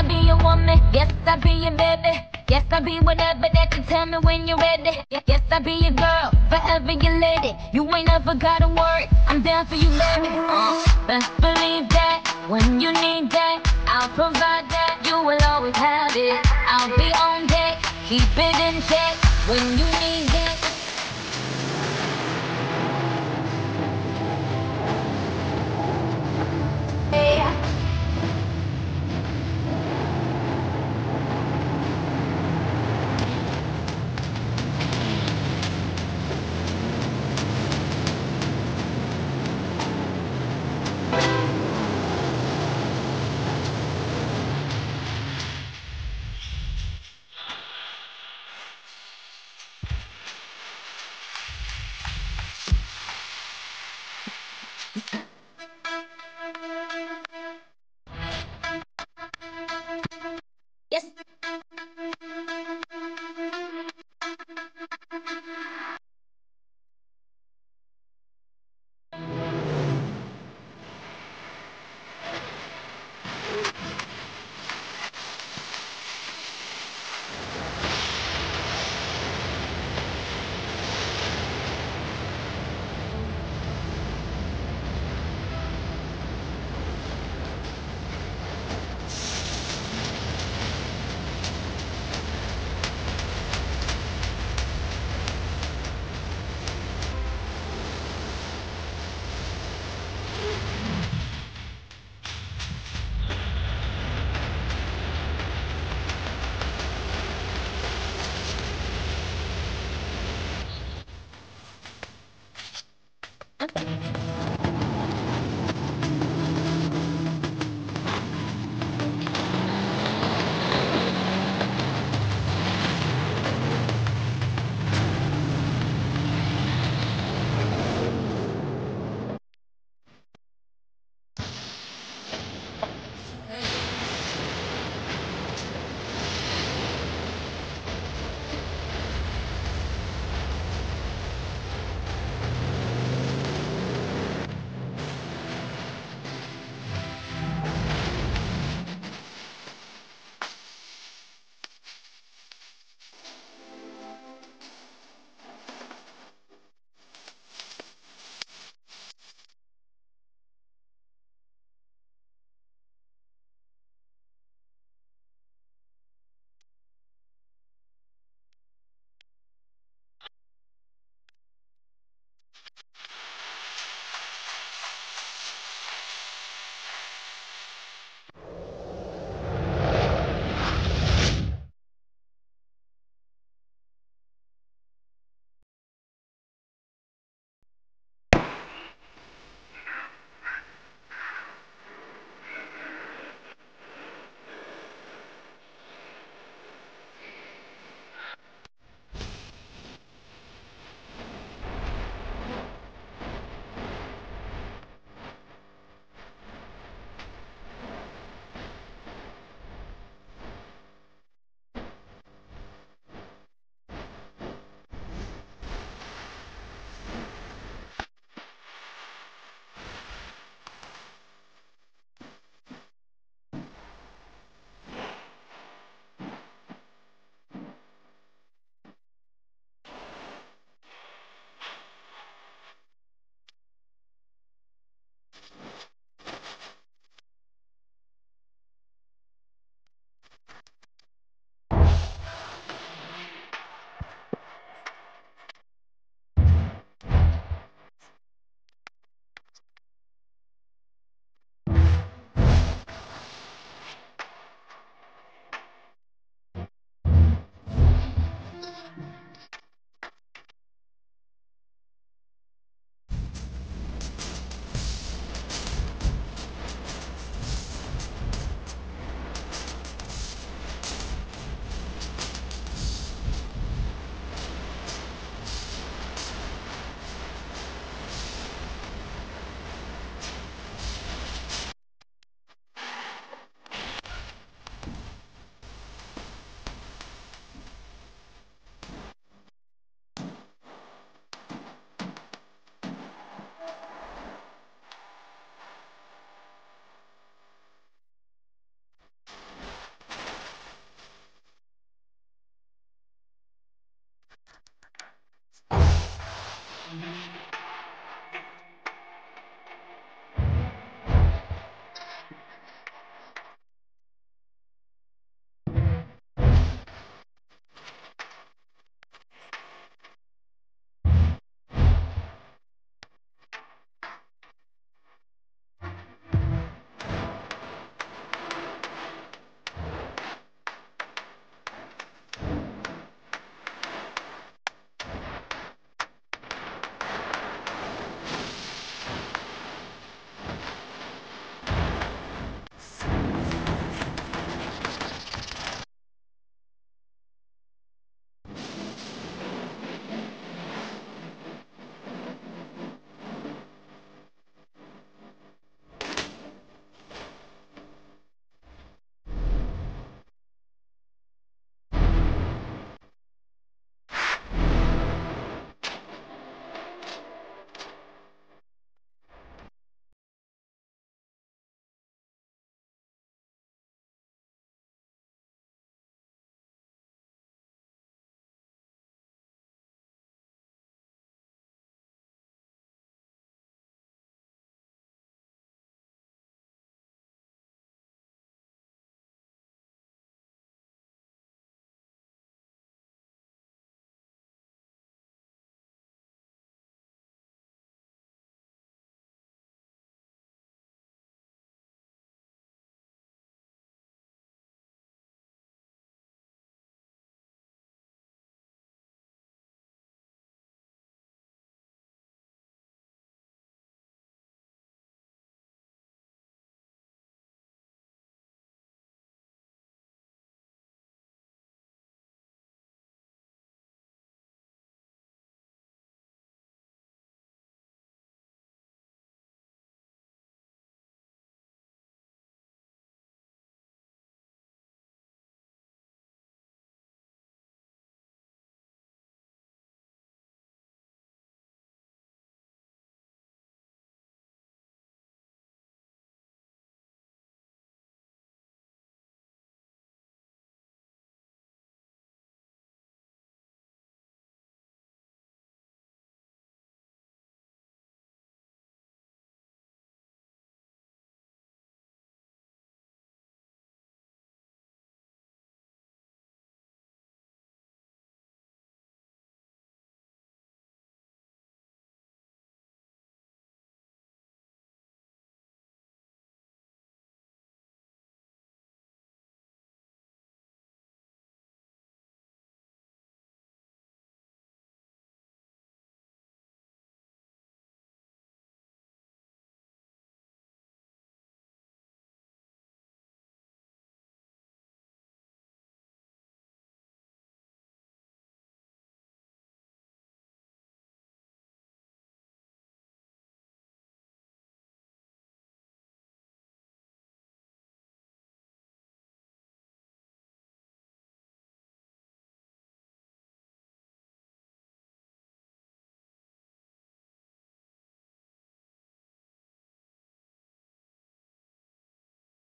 I'll be your woman. Yes, I'll be your baby. Yes, I'll be whatever that you tell me when you're ready. Yes, I'll be your girl, forever your lady. You ain't never gotta worry. I'm down for you, baby. Uh, best believe that when you need that, I'll provide that. You will always have it. I'll be on deck, keep it in check when you need